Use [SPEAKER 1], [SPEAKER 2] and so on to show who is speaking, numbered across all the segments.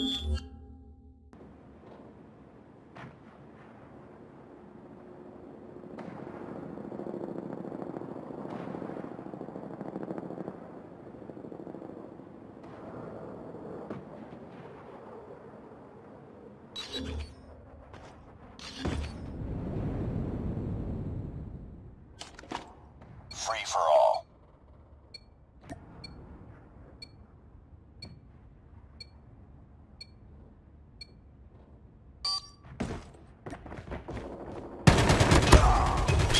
[SPEAKER 1] Free for all.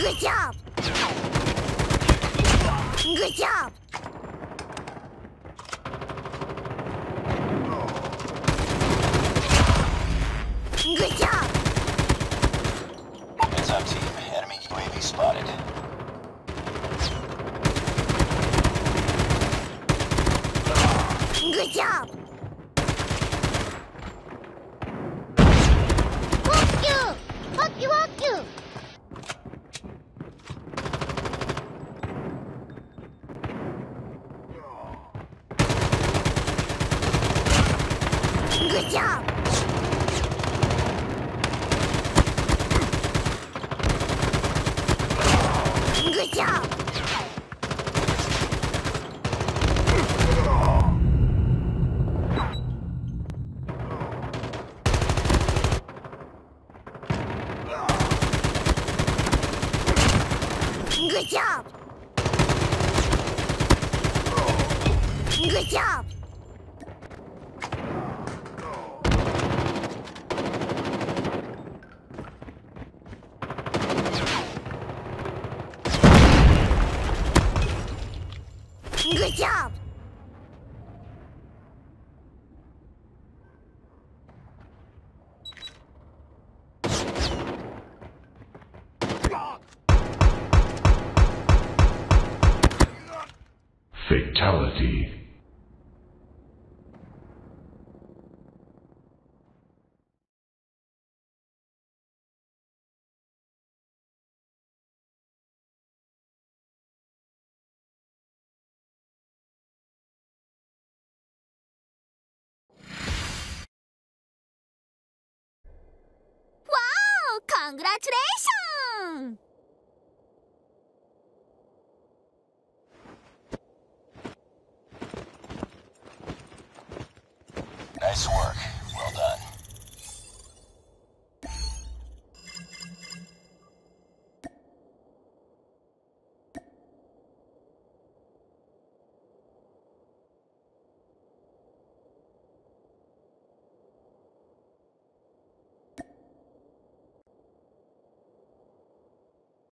[SPEAKER 2] Good job! Good job! Good job!
[SPEAKER 1] Heads up, team. Enemy UAV spotted.
[SPEAKER 2] Good job! Good job! Good job! Good job! Good job! Good job!
[SPEAKER 3] Fatality.
[SPEAKER 2] Congratulations! Nice work.